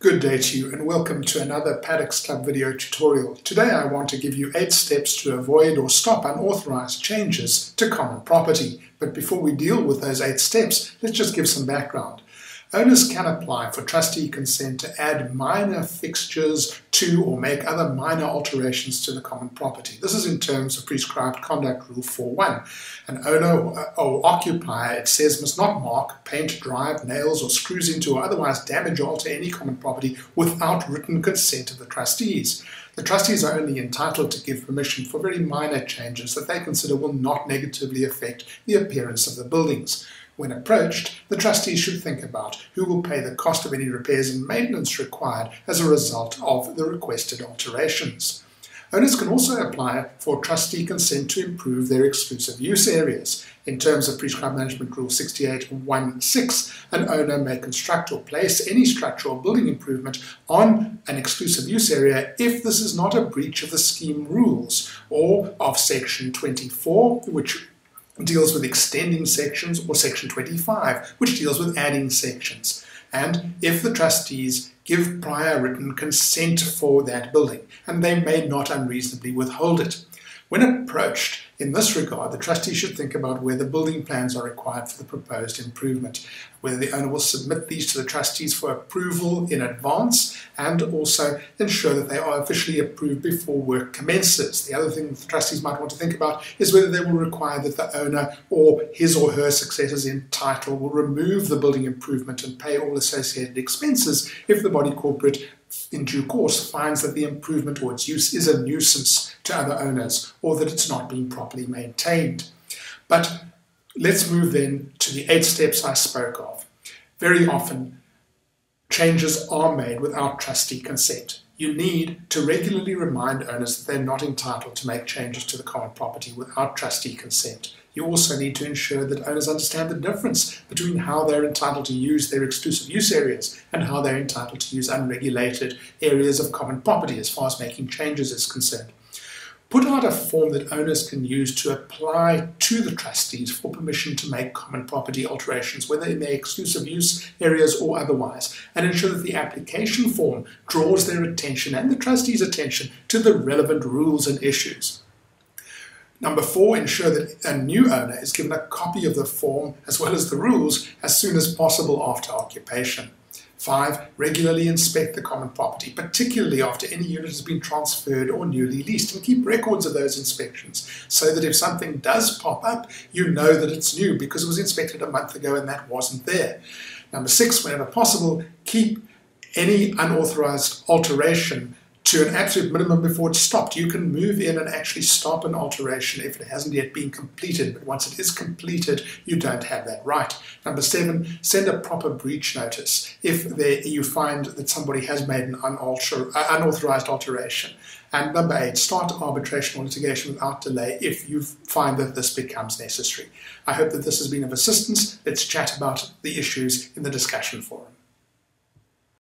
Good day to you and welcome to another Paddocks Club video tutorial. Today I want to give you 8 steps to avoid or stop unauthorized changes to common property. But before we deal with those 8 steps, let's just give some background. Owners can apply for trustee consent to add minor fixtures to or make other minor alterations to the common property. This is in terms of prescribed conduct rule 4.1. An owner or occupier, it says, must not mark, paint, drive, nails or screws into or otherwise damage or alter any common property without written consent of the trustees. The trustees are only entitled to give permission for very minor changes that they consider will not negatively affect the appearance of the buildings. When approached, the trustees should think about who will pay the cost of any repairs and maintenance required as a result of the requested alterations. Owners can also apply for trustee consent to improve their exclusive use areas. In terms of Prescribed Management Rule 68.1.6, an owner may construct or place any structure or building improvement on an exclusive use area if this is not a breach of the scheme rules or of Section 24, which deals with extending sections, or Section 25, which deals with adding sections. And if the trustees give prior written consent for that building, and they may not unreasonably withhold it. When approached in this regard, the trustee should think about whether building plans are required for the proposed improvement, whether the owner will submit these to the trustees for approval in advance, and also ensure that they are officially approved before work commences. The other thing the trustees might want to think about is whether they will require that the owner or his or her successors in title will remove the building improvement and pay all associated expenses if the body corporate in due course finds that the improvement or its use is a nuisance to other owners or that it's not being properly maintained. But let's move then to the eight steps I spoke of. Very often, changes are made without trustee consent. You need to regularly remind owners that they're not entitled to make changes to the common property without trustee consent. You also need to ensure that owners understand the difference between how they're entitled to use their exclusive use areas and how they're entitled to use unregulated areas of common property as far as making changes is concerned. Put out a form that owners can use to apply to the trustees for permission to make common property alterations, whether in their exclusive use areas or otherwise, and ensure that the application form draws their attention and the trustees' attention to the relevant rules and issues. Number four, ensure that a new owner is given a copy of the form as well as the rules as soon as possible after occupation. Five, regularly inspect the common property, particularly after any unit has been transferred or newly leased, and keep records of those inspections so that if something does pop up, you know that it's new because it was inspected a month ago and that wasn't there. Number six, whenever possible, keep any unauthorized alteration to an absolute minimum before it's stopped. You can move in and actually stop an alteration if it hasn't yet been completed, but once it is completed, you don't have that right. Number seven, send a proper breach notice if there, you find that somebody has made an unalter, uh, unauthorized alteration. And number eight, start arbitration or litigation without delay if you find that this becomes necessary. I hope that this has been of assistance. Let's chat about the issues in the discussion forum.